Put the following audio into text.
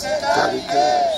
Calicast.